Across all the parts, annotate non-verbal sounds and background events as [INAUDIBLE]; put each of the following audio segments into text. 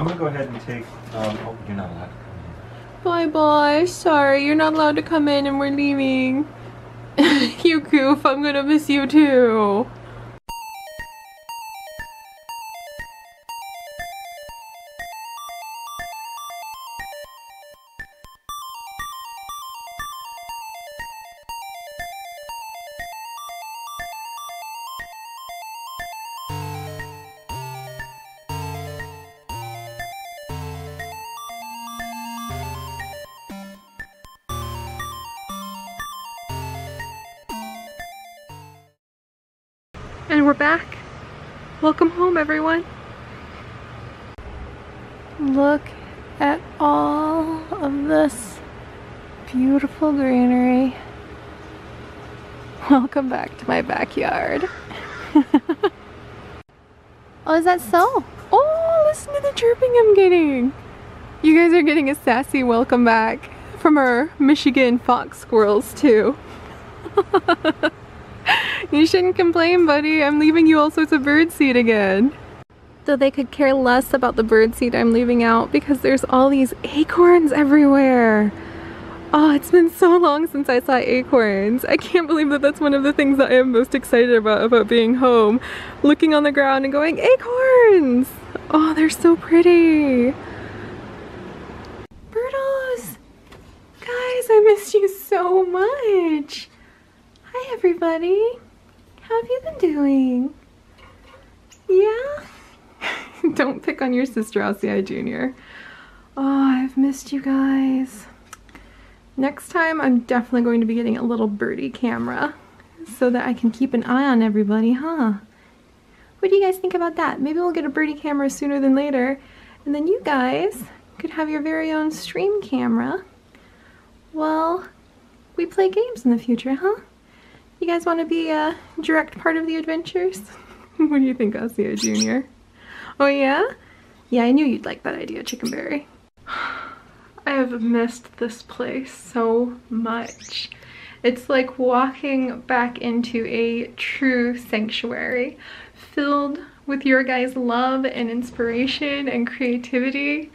I'm gonna go ahead and take, um, oh, you're not allowed to come in. Bye bye. Sorry, you're not allowed to come in and we're leaving. [LAUGHS] you goof, I'm gonna miss you too. Welcome home, everyone. Look at all of this beautiful greenery. Welcome back to my backyard. [LAUGHS] oh, is that so? Oh, listen to the chirping I'm getting. You guys are getting a sassy welcome back from our Michigan fox squirrels too. [LAUGHS] you shouldn't complain, buddy. I'm leaving you all sorts of birdseed again. Though they could care less about the birdseed I'm leaving out because there's all these acorns everywhere. Oh, it's been so long since I saw acorns. I can't believe that that's one of the things that I am most excited about about being home. Looking on the ground and going, acorns! Oh, they're so pretty. Birdos! Guys, I missed you so much. Hi, everybody. How have you been doing? Yeah? [LAUGHS] Don't pick on your sister, Osei Jr. Oh, I've missed you guys. Next time, I'm definitely going to be getting a little birdie camera so that I can keep an eye on everybody, huh? What do you guys think about that? Maybe we'll get a birdie camera sooner than later, and then you guys could have your very own stream camera. Well, we play games in the future, huh? You guys want to be a direct part of the adventures? [LAUGHS] what do you think, Osei Jr.? Oh yeah? Yeah, I knew you'd like that idea, Chickenberry. [SIGHS] I have missed this place so much. It's like walking back into a true sanctuary filled with your guys' love and inspiration and creativity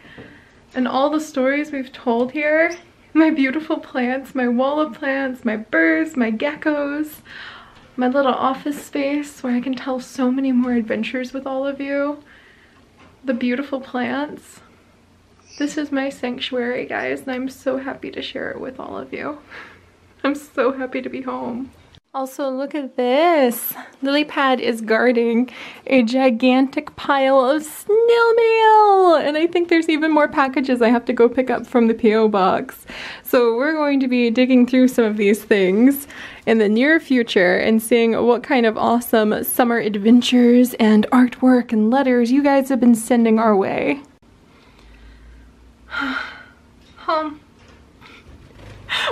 and all the stories we've told here. My beautiful plants, my wall of plants, my birds, my geckos, my little office space where I can tell so many more adventures with all of you. The beautiful plants. This is my sanctuary, guys, and I'm so happy to share it with all of you. [LAUGHS] I'm so happy to be home. Also, look at this. Lilypad is guarding a gigantic pile of snail mail. And I think there's even more packages I have to go pick up from the P.O. box. So we're going to be digging through some of these things in the near future and seeing what kind of awesome summer adventures and artwork and letters you guys have been sending our way. [SIGHS] Home.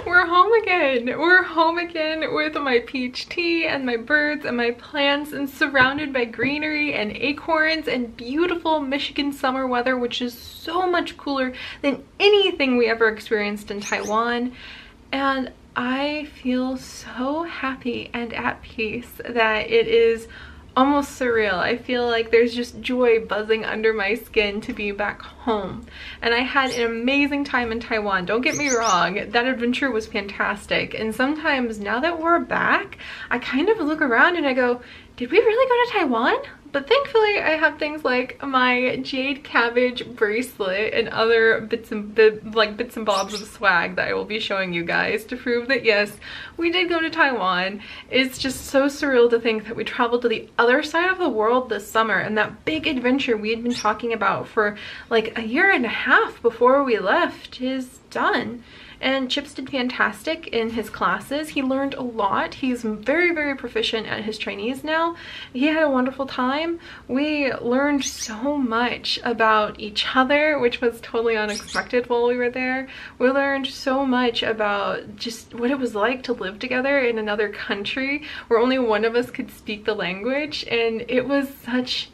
We're home again. We're home again with my peach tea and my birds and my plants and surrounded by greenery and acorns and beautiful Michigan summer weather, which is so much cooler than anything we ever experienced in Taiwan. And I feel so happy and at peace that it is almost surreal. I feel like there's just joy buzzing under my skin to be back home. And I had an amazing time in Taiwan. Don't get me wrong, that adventure was fantastic. And sometimes now that we're back, I kind of look around and I go, did we really go to Taiwan? But thankfully I have things like my jade cabbage bracelet and other bits and the like bits and bobs of swag that I will be showing you guys to prove that yes, we did go to Taiwan. It's just so surreal to think that we traveled to the other side of the world this summer and that big adventure we had been talking about for like a year and a half before we left is done and Chips did fantastic in his classes. He learned a lot. He's very, very proficient at his Chinese now. He had a wonderful time. We learned so much about each other, which was totally unexpected while we were there. We learned so much about just what it was like to live together in another country where only one of us could speak the language and it was such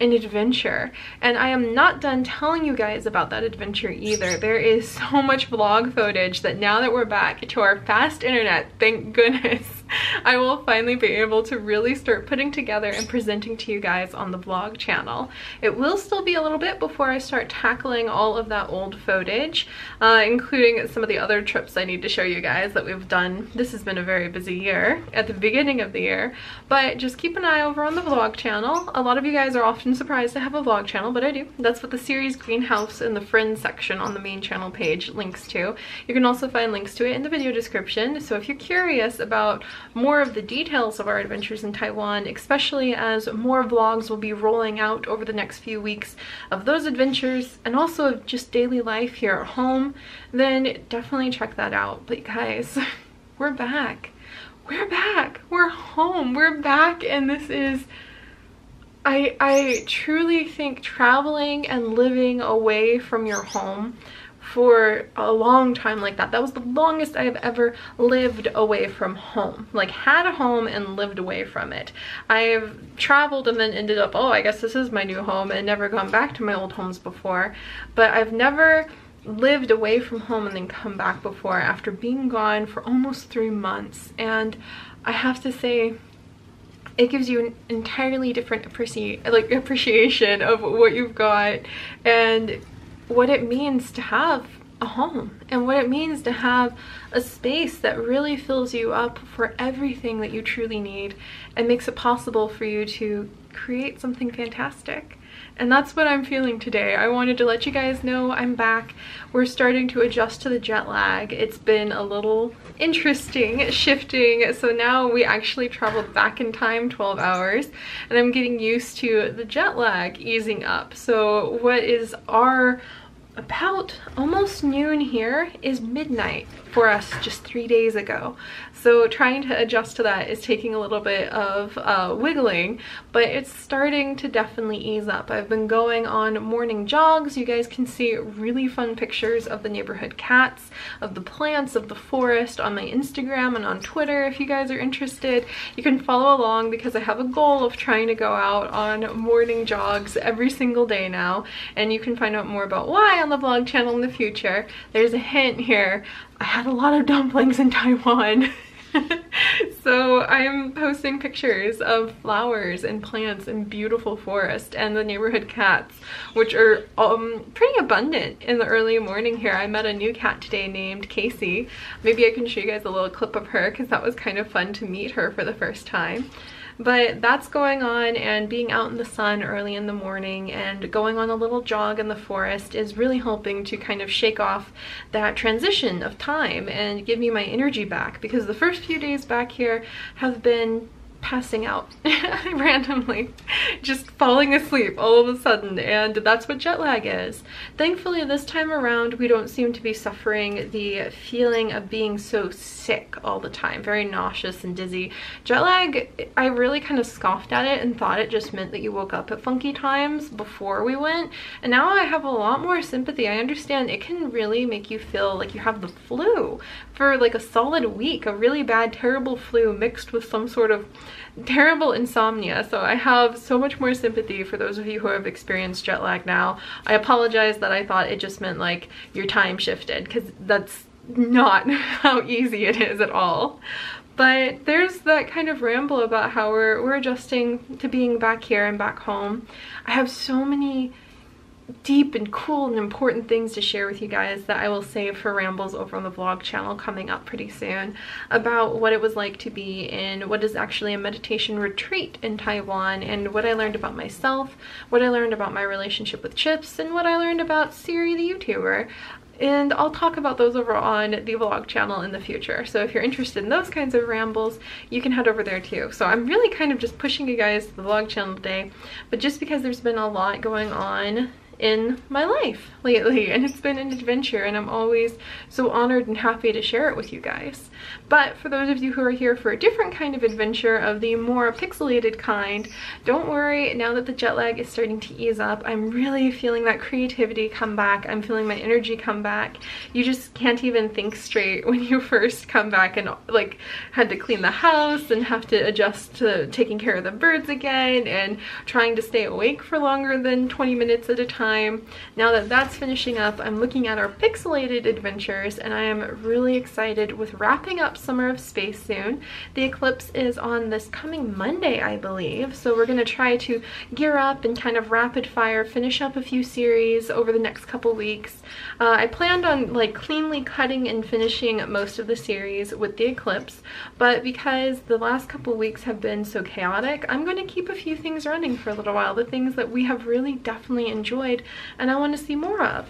an adventure and I am not done telling you guys about that adventure either. There is so much vlog footage that now that we're back to our fast internet, thank goodness, [LAUGHS] I will finally be able to really start putting together and presenting to you guys on the vlog channel. It will still be a little bit before I start tackling all of that old footage, uh, including some of the other trips I need to show you guys that we've done. This has been a very busy year at the beginning of the year, but just keep an eye over on the vlog channel. A lot of you guys are often surprised to have a vlog channel, but I do. That's what the Seri's Greenhouse in the Friends section on the main channel page links to. You can also find links to it in the video description, so if you're curious about more of the details of our adventures in Taiwan, especially as more vlogs will be rolling out over the next few weeks of those adventures and also of just daily life here at home, then definitely check that out. But guys, [LAUGHS] we're back. We're back. We're home. We're back and this is I I truly think traveling and living away from your home for a long time like that. That was the longest I have ever lived away from home. Like had a home and lived away from it. I've traveled and then ended up, oh, I guess this is my new home and never gone back to my old homes before. But I've never lived away from home and then come back before after being gone for almost three months. And I have to say, it gives you an entirely different appreciate like appreciation of what you've got and what it means to have a home and what it means to have a space that really fills you up for everything that you truly need and makes it possible for you to create something fantastic. And that's what I'm feeling today. I wanted to let you guys know I'm back. We're starting to adjust to the jet lag. It's been a little interesting shifting. So now we actually traveled back in time 12 hours and I'm getting used to the jet lag easing up. So what is our about almost noon here is midnight for us just three days ago. So trying to adjust to that is taking a little bit of uh, wiggling, but it's starting to definitely ease up. I've been going on morning jogs. You guys can see really fun pictures of the neighborhood cats, of the plants, of the forest on my Instagram and on Twitter if you guys are interested. You can follow along because I have a goal of trying to go out on morning jogs every single day now, and you can find out more about why on the vlog channel in the future. There's a hint here. I had a lot of dumplings in Taiwan. [LAUGHS] [LAUGHS] so I'm posting pictures of flowers and plants and beautiful forest and the neighborhood cats, which are um, pretty abundant in the early morning here. I met a new cat today named Casey. Maybe I can show you guys a little clip of her because that was kind of fun to meet her for the first time but that's going on and being out in the sun early in the morning and going on a little jog in the forest is really helping to kind of shake off that transition of time and give me my energy back. Because the first few days back here have been passing out [LAUGHS] randomly, just falling asleep all of a sudden, and that's what jet lag is. Thankfully, this time around, we don't seem to be suffering the feeling of being so sick all the time, very nauseous and dizzy. Jet lag, I really kind of scoffed at it and thought it just meant that you woke up at funky times before we went, and now I have a lot more sympathy. I understand it can really make you feel like you have the flu for like a solid week, a really bad, terrible flu mixed with some sort of terrible insomnia. So I have so much more sympathy for those of you who have experienced jet lag now. I apologize that I thought it just meant like your time shifted because that's not [LAUGHS] how easy it is at all. But there's that kind of ramble about how we're, we're adjusting to being back here and back home. I have so many deep and cool and important things to share with you guys that I will save for rambles over on the vlog channel coming up pretty soon about what it was like to be in what is actually a meditation retreat in Taiwan and what I learned about myself, what I learned about my relationship with chips, and what I learned about Seri the YouTuber and I'll talk about those over on the vlog channel in the future. So if you're interested in those kinds of rambles, you can head over there too. So I'm really kind of just pushing you guys to the vlog channel today, but just because there's been a lot going on in my life lately and it's been an adventure and I'm always so honored and happy to share it with you guys. But for those of you who are here for a different kind of adventure of the more pixelated kind, don't worry, now that the jet lag is starting to ease up, I'm really feeling that creativity come back. I'm feeling my energy come back. You just can't even think straight when you [LAUGHS] first come back and like had to clean the house and have to adjust to taking care of the birds again and trying to stay awake for longer than 20 minutes at a time. Now that that's finishing up, I'm looking at our pixelated adventures and I am really excited with wrapping up Summer of Space soon. The eclipse is on this coming Monday, I believe, so we're going to try to gear up and kind of rapid fire finish up a few series over the next couple weeks. Uh, I planned on like cleanly cutting and finishing most of the series with the eclipse, but because the last couple weeks have been so chaotic, I'm going to keep a few things running for a little while, the things that we have really definitely enjoyed and I want to see more of.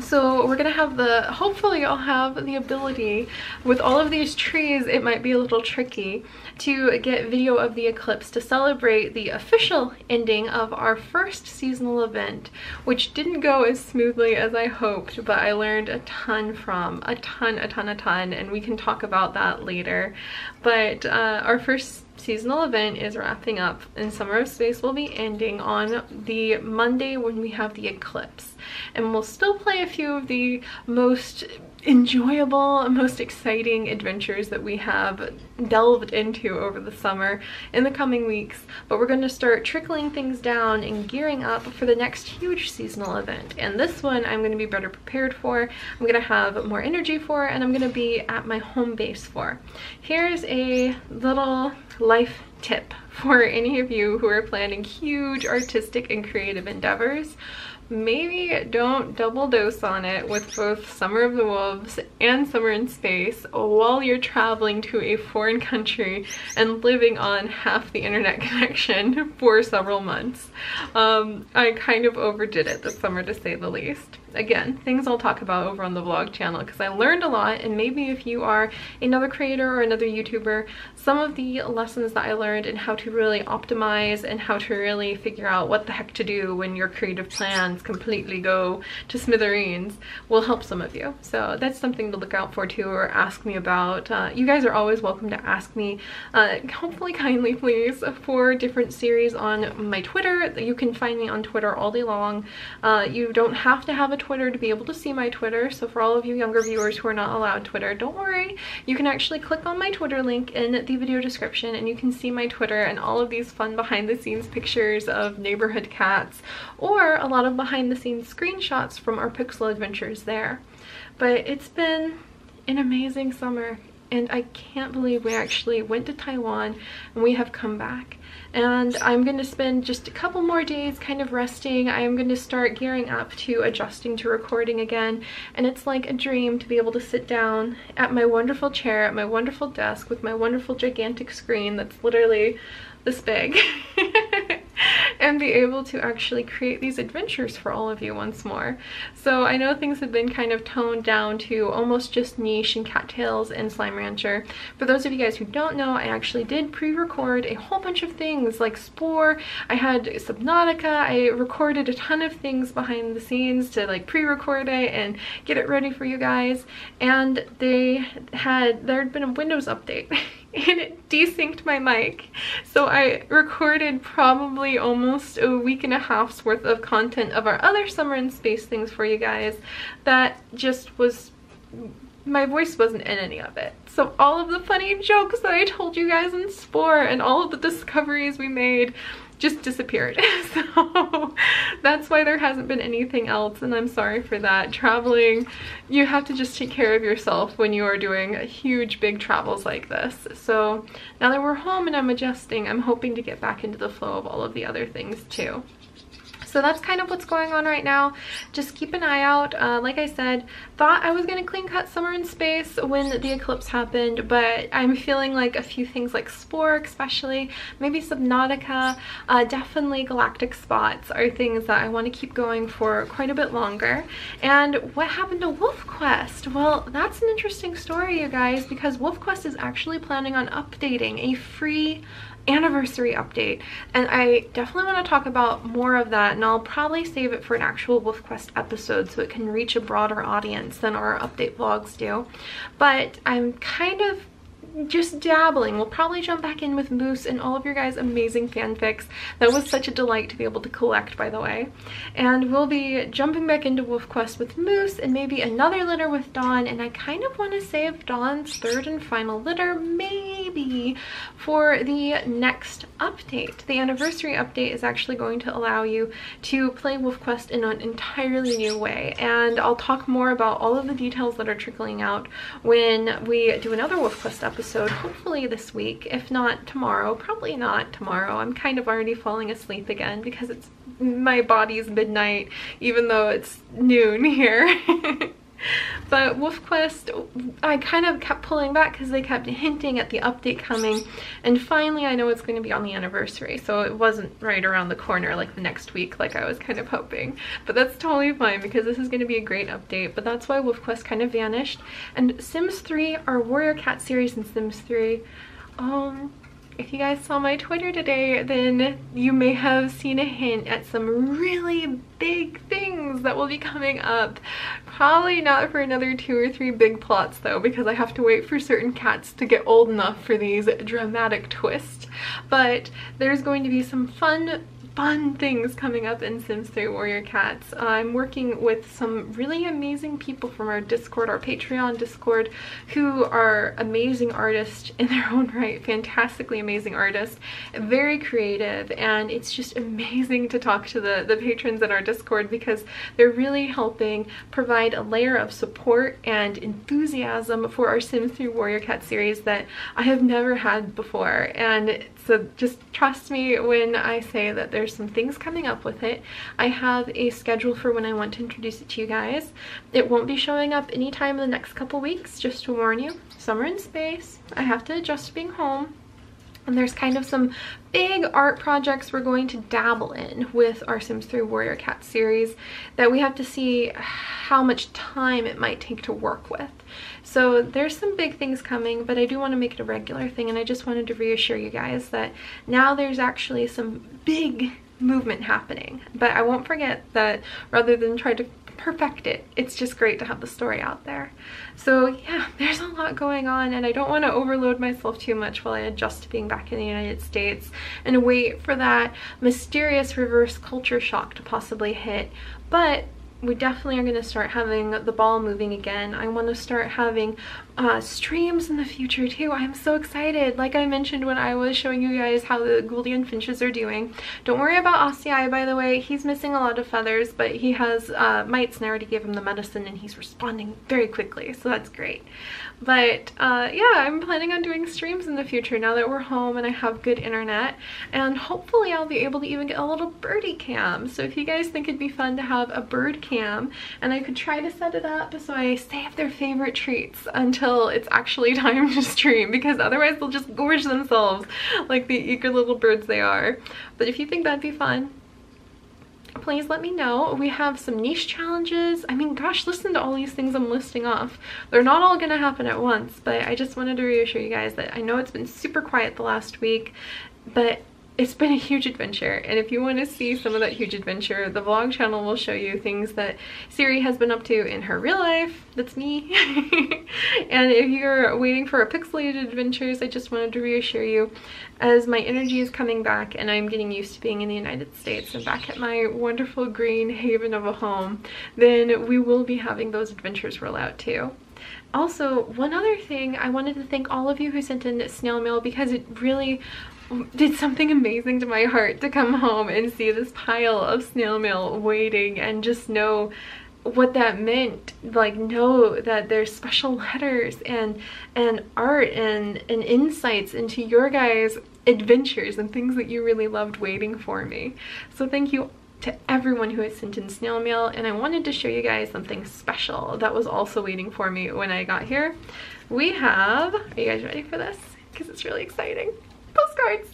So we're gonna have the, hopefully I'll have the ability, with all of these trees it might be a little tricky, to get video of the eclipse to celebrate the official ending of our first seasonal event, which didn't go as smoothly as I hoped, but I learned a ton from, a ton, a ton, a ton, and we can talk about that later. But uh, our first seasonal event is wrapping up and Summer of Space will be ending on the Monday when we have the eclipse. And we'll still play a few of the most enjoyable, most exciting adventures that we have delved into over the summer in the coming weeks, but we're going to start trickling things down and gearing up for the next huge seasonal event. And this one I'm going to be better prepared for, I'm going to have more energy for, and I'm going to be at my home base for. Here's a little life tip [LAUGHS] for any of you who are planning huge artistic and creative endeavors maybe don't double dose on it with both Summer of the Wolves and Summer in Space while you're traveling to a foreign country and living on half the internet [LAUGHS] connection for several months. Um, I kind of overdid it this summer to say the least again, things I'll talk about over on the vlog channel because I learned a lot and maybe if you are another creator or another YouTuber, some of the lessons that I learned and how to really optimize and how to really figure out what the heck to do when your creative plans completely go to smithereens will help some of you. So that's something to look out for too or ask me about. Uh, you guys are always welcome to ask me, uh, hopefully kindly please, for different series on my Twitter. You can find me on Twitter all day long. Uh, you don't have to have a Twitter to be able to see my Twitter. So for all of you younger viewers who are not allowed Twitter, don't worry. You can actually click on my Twitter link in the video description and you can see my Twitter and all of these fun behind the scenes pictures of neighborhood cats or a lot of behind the scenes screenshots from our pixel adventures there. But it's been an amazing summer and I can't believe we actually went to Taiwan and we have come back and I'm going to spend just a couple more days kind of resting. I'm going to start gearing up to adjusting to recording again and it's like a dream to be able to sit down at my wonderful chair at my wonderful desk with my wonderful gigantic screen that's literally this big [LAUGHS] and be able to actually create these adventures for all of you once more. So I know things have been kind of toned down to almost just niche and cattails and slime rancher. For those of you guys who don't know, I actually did pre-record a whole bunch of things like Spore, I had Subnautica, I recorded a ton of things behind the scenes to like pre-record it and get it ready for you guys and they had, there had been a Windows update [LAUGHS] and it desynced my mic. So I recorded probably almost a week and a half's worth of content of our other summer in space things for you guys that just was my voice wasn't in any of it. So all of the funny jokes that I told you guys in Spore and all of the discoveries we made just disappeared. [LAUGHS] so that's why there hasn't been anything else and I'm sorry for that. Traveling, you have to just take care of yourself when you are doing huge big travels like this. So now that we're home and I'm adjusting, I'm hoping to get back into the flow of all of the other things too. So that's kind of what's going on right now. Just keep an eye out. Uh, like I said, thought I was going to clean cut Summer in Space when the eclipse happened, but I'm feeling like a few things like Spore especially, maybe Subnautica, uh, definitely Galactic Spots are things that I want to keep going for quite a bit longer. And what happened to Wolf Quest? Well, that's an interesting story, you guys, because Wolf Quest is actually planning on updating a free anniversary update. And I definitely want to talk about more of that and I'll probably save it for an actual WolfQuest episode so it can reach a broader audience than our update vlogs do. But I'm kind of just dabbling. We'll probably jump back in with Moose and all of your guys' amazing fanfics. That was such a delight to be able to collect, by the way. And we'll be jumping back into Wolf Quest with Moose and maybe another litter with Dawn. And I kind of want to save Dawn's third and final litter, maybe, for the next update. The anniversary update is actually going to allow you to play Wolf Quest in an entirely new way. And I'll talk more about all of the details that are trickling out when we do another Wolf Quest episode, hopefully this week, if not tomorrow, probably not tomorrow. I'm kind of already falling asleep again because it's my body's midnight, even though it's noon here. [LAUGHS] [LAUGHS] but WolfQuest, I kind of kept pulling back because they kept hinting at the update coming. And finally, I know it's going to be on the anniversary. So it wasn't right around the corner like the next week like I was kind of hoping. But that's totally fine because this is going to be a great update. But that's why WolfQuest kind of vanished. And Sims 3, our Warrior Cat series in Sims 3, um, if you guys saw my Twitter today, then you may have seen a hint at some really big things that will be coming up. Probably not for another two or three big plots though, because I have to wait for certain cats to get old enough for these dramatic twists. But there's going to be some fun fun things coming up in Sims 3 Warrior Cats. I'm working with some really amazing people from our Discord, our Patreon Discord, who are amazing artists in their own right, fantastically amazing artists, very creative, and it's just amazing to talk to the, the patrons in our Discord because they're really helping provide a layer of support and enthusiasm for our Sims 3 Warrior Cat series that I have never had before. And so just trust me when I say that there's some things coming up with it. I have a schedule for when I want to introduce it to you guys. It won't be showing up anytime in the next couple weeks, just to warn you. Summer in space. I have to adjust to being home. And there's kind of some big art projects we're going to dabble in with our Sims 3 Warrior Cat series that we have to see how much time it might take to work with. So there's some big things coming, but I do want to make it a regular thing and I just wanted to reassure you guys that now there's actually some big movement happening. But I won't forget that rather than try to perfect it, it's just great to have the story out there. So yeah, [LAUGHS] there's a lot going on and I don't want to overload myself too much while I adjust to being back in the United States and wait for that mysterious reverse culture shock to possibly hit. But we definitely are going to start having the ball moving again. I want to start having uh, streams in the future too. I'm so excited. Like I mentioned when I was showing you guys how the Gouldian finches are doing. Don't worry about Ossii by the way. He's missing a lot of feathers but he has uh, mites and I already gave him the medicine and he's responding very quickly so that's great. But uh, yeah, I'm planning on doing streams in the future now that we're home and I have good internet. And hopefully I'll be able to even get a little birdie cam. So if you guys think it'd be fun to have a bird cam and I could try to set it up so I save their favorite treats until it's actually [LAUGHS] time to stream because otherwise they'll just gorge themselves like the eager little birds they are. But if you think that'd be fun, please let me know. We have some niche challenges. I mean, gosh, listen to all these things I'm listing off. They're not all gonna happen at once, but I just wanted to reassure you guys that I know it's been super quiet the last week, but it's been a huge adventure and if you want to see some of that huge adventure the vlog channel will show you things that Seri has been up to in her real life. That's me. [LAUGHS] And if you're waiting for a pixelated adventures I just wanted to reassure you as my energy is coming back and I'm getting used to being in the United States and back at my wonderful green haven of a home then we will be having those adventures roll out too. Also, one other thing, I wanted to thank all of you who sent in snail mail because it really did something amazing to my heart to come home and see this pile of snail mail waiting and just know what that meant. Like know that there's special letters and and art and and insights into your guys adventures and things that you really loved waiting for me. So thank you to everyone who has sent in snail mail and I wanted to show you guys something special that was also waiting for me when I got here. We have are you guys ready for this? Because it's really exciting postcards.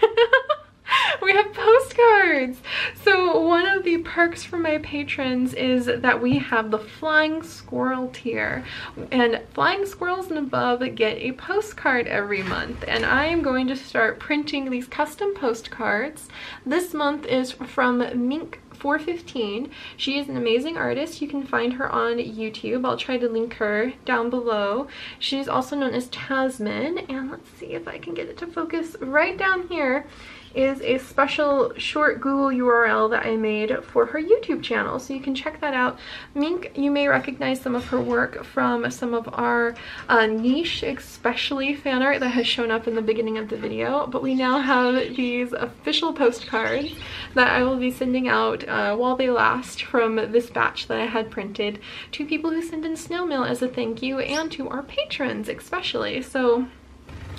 [LAUGHS] we have postcards. So one of the perks for my patrons is that we have the Flying Squirrel tier. And Flying Squirrels and above get a postcard every month. And I am going to start printing these custom postcards. This month is from Mink 415. She is an amazing artist. You can find her on YouTube. I'll try to link her down below. She's also known as Tasmin. And let's see if I can get it to focus right down here is a special short Google URL that I made for her YouTube channel. So you can check that out. Mink, you may recognize some of her work from some of our uh, niche, especially fan art that has shown up in the beginning of the video. But we now have these official postcards that I will be sending out uh, while they last from this batch that I had printed to people who send in snail mail as a thank you and to our patrons especially. So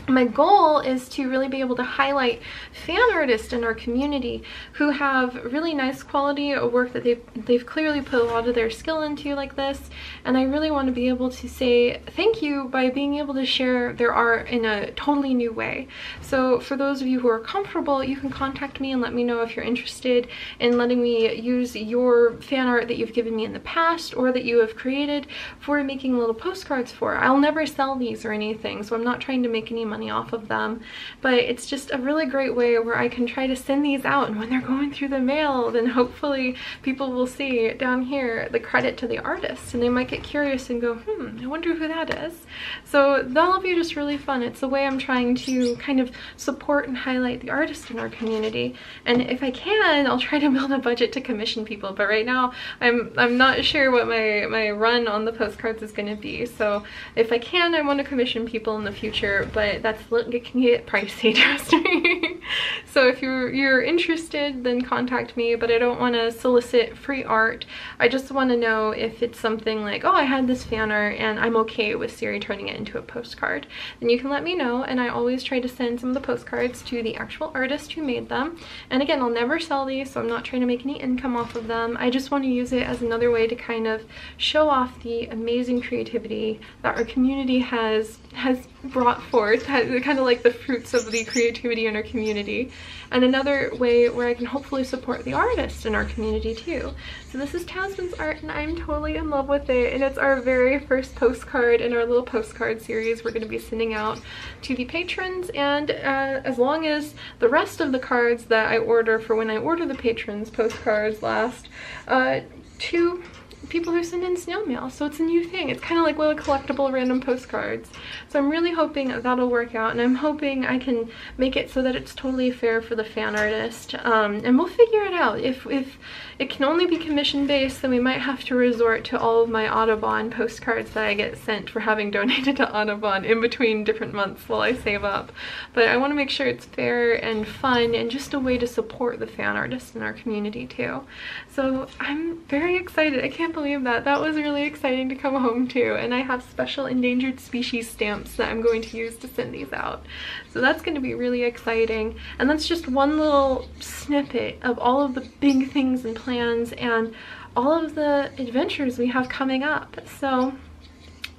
my goal is to really be able to highlight fan artists in our community who have really nice quality of work that they've, they've clearly put a lot of their skill into like this and I really want to be able to say thank you by being able to share their art in a totally new way. So for those of you who are comfortable you can contact me and let me know if you're interested in letting me use your fan art that you've given me in the past or that you have created for making little postcards for. I'll never sell these or anything so I'm not trying to make any money money off of them. But it's just a really great way where I can try to send these out and when they're going through the mail then hopefully people will see down here the credit to the artist and they might get curious and go hmm I wonder who that is. So that'll be just really fun. It's the way I'm trying to kind of support and highlight the artists in our community. And if I can I'll try to [LAUGHS] build a budget to commission people. But right now I'm I'm not sure what my my run on the postcards is going to be. So if I can I want to commission people in the future but that's it can get pricey [LAUGHS] trust me. So if you're you're interested then contact me but I don't want to solicit free art. I just want to know if it's something like oh I had this fan art and I'm okay with Seri turning it into a postcard. Then you can let me know and I always try to send some of the postcards to the actual artist who made them. And again I'll never sell these so I'm not trying to make any income off of them. I just want to use it as another way to kind of show off the amazing creativity that our community has has brought forth kind of like the fruits of the creativity in our community. And another way where I can hopefully support the artists in our community too. So this is Tasmin's art and I'm totally in love with it. And it's our very first postcard in our little postcard series. We're going to be sending out to the patrons and uh, as long as the rest of the cards that I order for when I order the patrons postcards last uh, to people who send in snail mail. So it's a new thing. It's kind of like little collectible random postcards. So I'm really hoping that that'll work out and I'm hoping I can make it so that it's totally fair for the fan artist. Um, and we'll figure it out. If, if it can only be commission based, then we might have to resort to all of my Audubon postcards that I get sent for having donated to Audubon in between different months while I save up. But I want to make sure it's fair and fun and just a way to support the fan artists in our community too. So I'm very excited. I can't believe that. That was really exciting to come home to. And I have special endangered species stamps that I'm going to use to send these out. So that's going to be really exciting. And that's just one little snippet of all of the big things and plans and all of the adventures we have coming up. So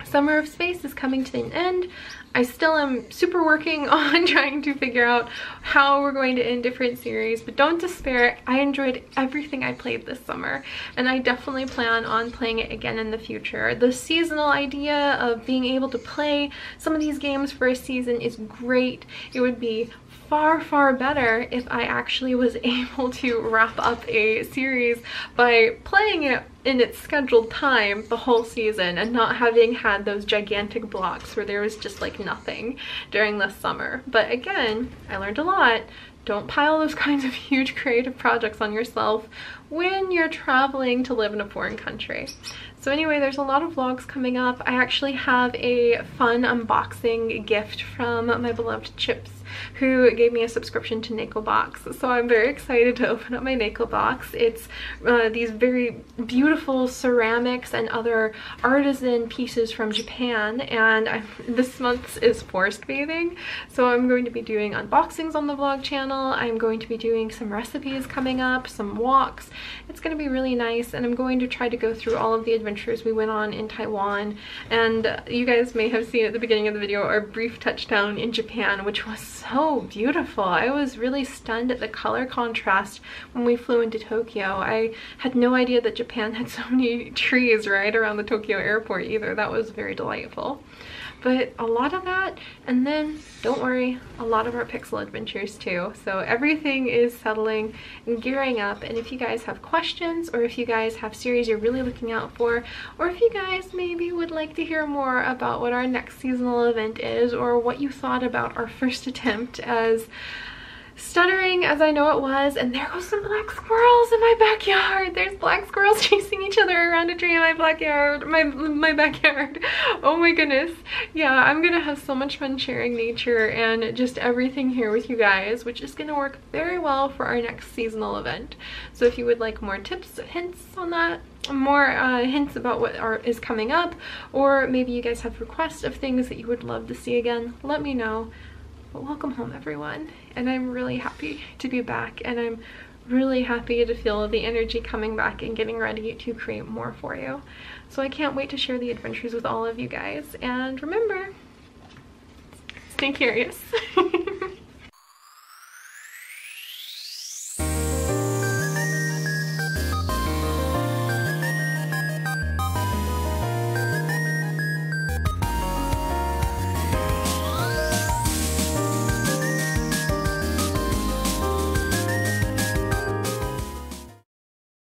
Summer of Space is coming to an end. I still am super working [LAUGHS] on trying to figure out how we're going to end different series, but don't despair. I enjoyed everything I played this summer, and I definitely plan on playing it again in the future. The seasonal idea of being able to play some of these games for a season is great. It would be far, far better if I actually was [LAUGHS] able to wrap up a series by playing it in its scheduled time the whole season and not having had those gigantic blocks where there was just like nothing during the summer. But again, I learned a lot. Don't pile those [LAUGHS] kinds of huge creative projects on yourself when you're traveling to live in a foreign country. So anyway, there's a lot of vlogs coming up. I actually have a fun unboxing gift from my beloved Chips who gave me a subscription to NakelBox. So I'm very excited to open up my NakelBox. It's uh, these very beautiful ceramics and other artisan pieces from Japan and I'm, [LAUGHS] this month is forest bathing so I'm going to be doing unboxings on the vlog channel. I'm going to be doing some recipes coming up, some walks. It's going to be really nice and I'm going to try to go through all of the adventures we went on in Taiwan and you guys may have seen at the beginning of the video our brief touchdown in Japan which was so beautiful. I was really stunned at the color contrast when we flew into Tokyo. I had no idea that Japan had so many [LAUGHS] trees right around the Tokyo airport either. That was very delightful. But a lot of that and then don't worry a lot of our pixel adventures too. So everything is settling and gearing up and if you guys have questions or if you guys have series you're really looking out for or if you guys maybe would like to hear more about what our next seasonal event is or what you thought about our first [LAUGHS] attempt as stuttering as I know it was and there goes some black squirrels in my backyard. There's black squirrels [LAUGHS] chasing each other around a tree in my backyard my my backyard. [LAUGHS] Oh my goodness. Yeah I'm gonna have so much fun sharing nature and just everything here with you guys which is gonna work very well for our next seasonal event. So if you would like more tips hints on that more uh, hints about what are, is coming up or maybe you guys have requests of things that you would love to see again let me know but welcome home everyone and I'm really happy to be back and I'm really happy to feel the energy coming back and getting ready to create more for you. So I can't wait to share the adventures with all of you guys and remember, stay curious. [LAUGHS]